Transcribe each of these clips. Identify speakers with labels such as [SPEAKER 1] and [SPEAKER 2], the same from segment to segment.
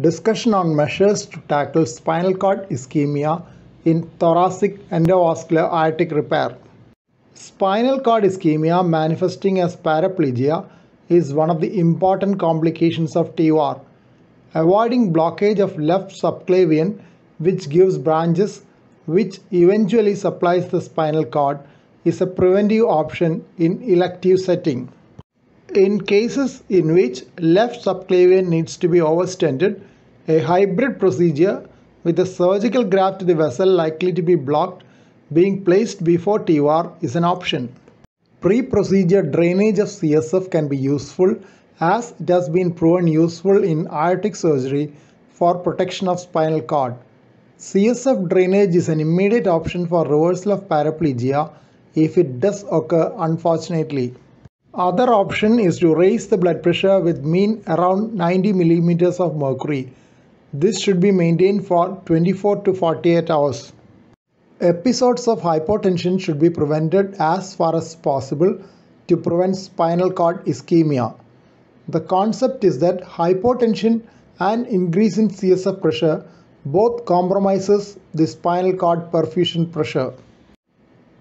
[SPEAKER 1] Discussion on measures to tackle spinal cord ischemia in thoracic endovascular aortic repair. Spinal cord ischemia manifesting as paraplegia is one of the important complications of TEVAR. Avoiding blockage of left subclavian which gives branches which eventually supplies the spinal cord is a preventive option in elective setting. In cases in which left subclavian needs to be overstented, a hybrid procedure with a surgical graft to the vessel likely to be blocked being placed before TEVAR is an option. Pre-procedure drainage of CSF can be useful as it has been proven useful in aortic surgery for protection of spinal cord. CSF drainage is an immediate option for reversal of paraplegia if it does occur unfortunately. Other option is to raise the blood pressure with mean around 90 millimeters of mercury. This should be maintained for 24 to 48 hours. Episodes of hypotension should be prevented as far as possible to prevent spinal cord ischemia. The concept is that hypotension and increase in CSF pressure both compromises the spinal cord perfusion pressure.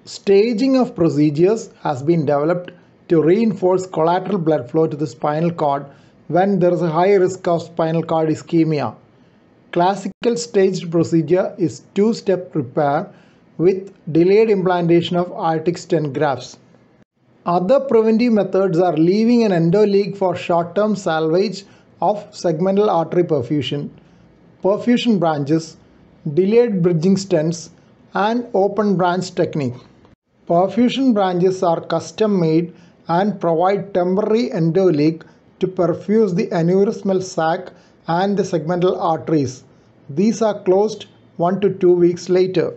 [SPEAKER 1] Staging of procedures has been developed to reinforce collateral blood flow to the spinal cord when there is a high risk of spinal cord ischemia. Classical staged procedure is two-step repair with delayed implantation of aortic stent grafts. Other preventive methods are leaving an endoleak for short-term salvage of segmental artery perfusion, perfusion branches, delayed bridging stents, and open branch technique. Perfusion branches are custom made and provide temporary endoleak to perfuse the aneurysmal sac and the segmental arteries. These are closed 1 to 2 weeks later.